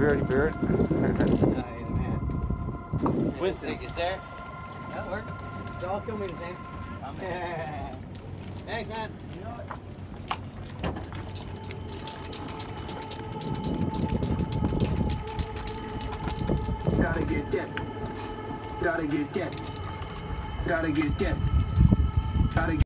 Barrett, Barrett. Hey. Winston, you there? That worked. They all kill me the same. Thanks, man. You know Gotta get that. Gotta get that. Gotta get that. Gotta.